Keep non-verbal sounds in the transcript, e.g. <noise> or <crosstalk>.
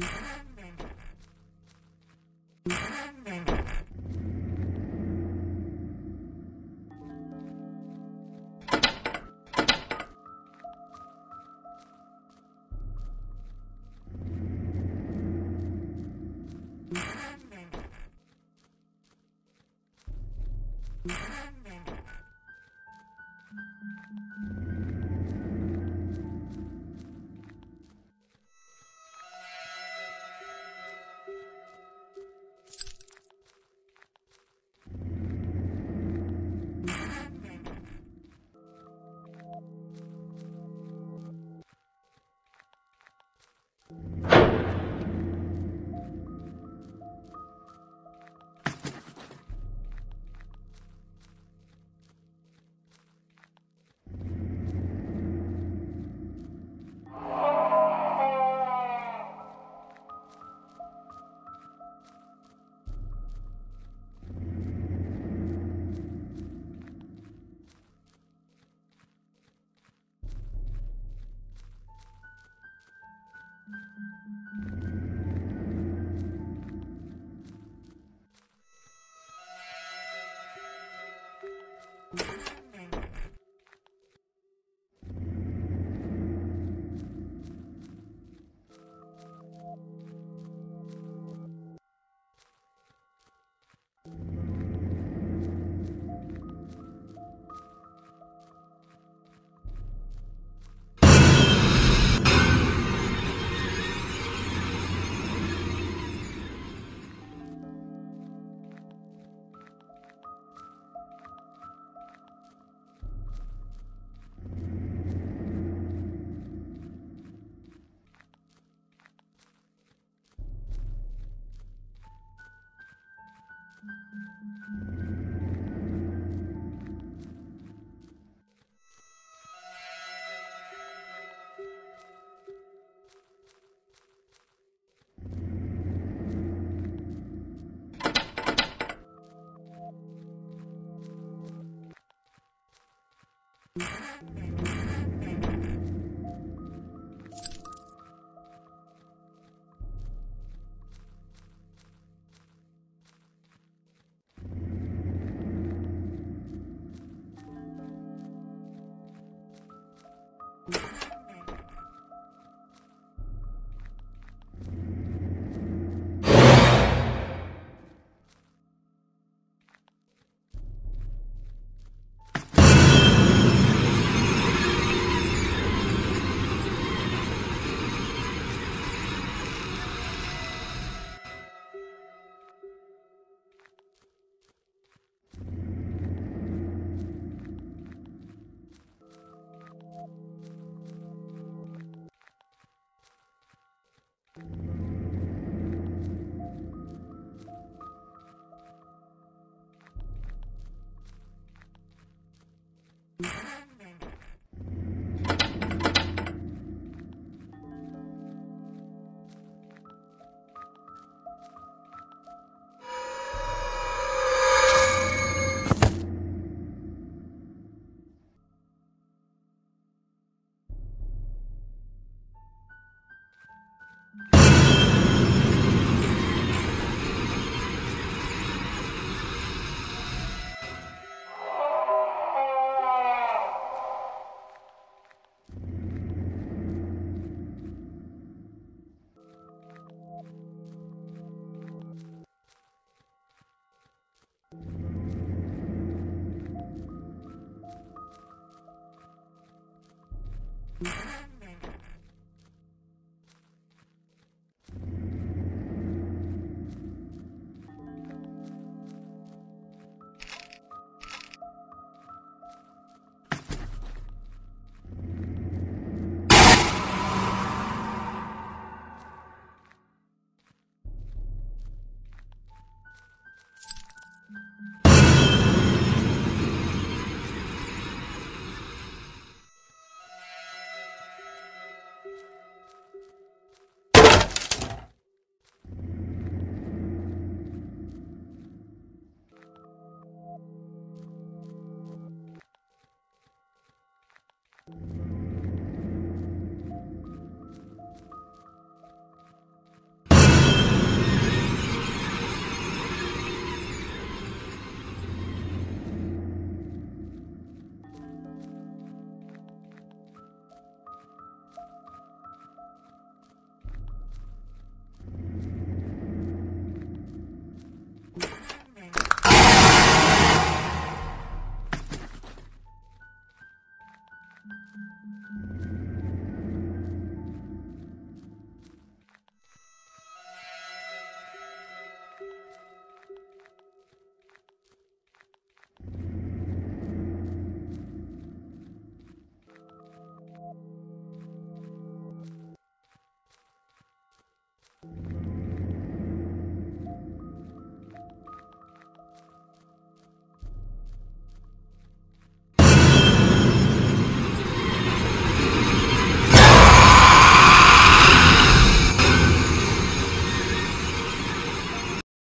Yeah. you <laughs> you <laughs>